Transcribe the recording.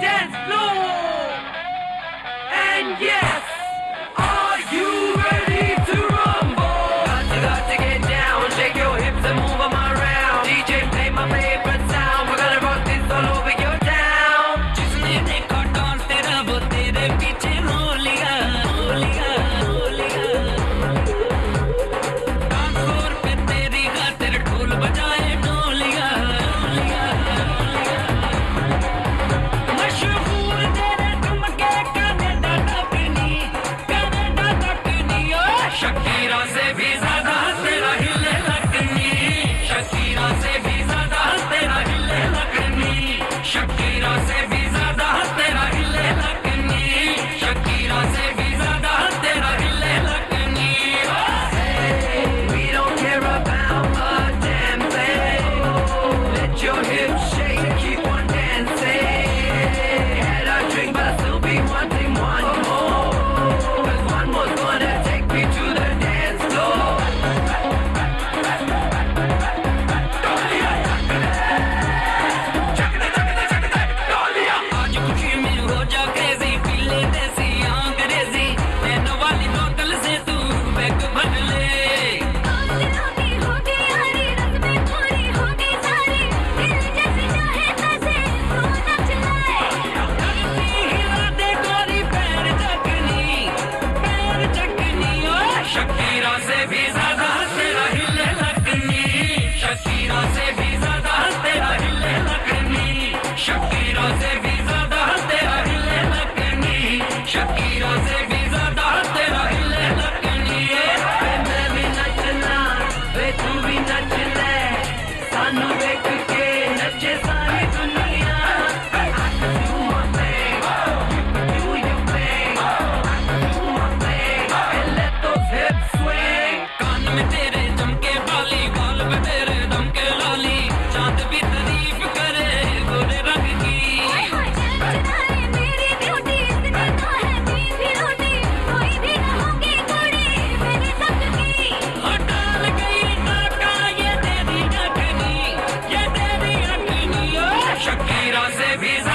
dance floor. And yeah. Shakira babies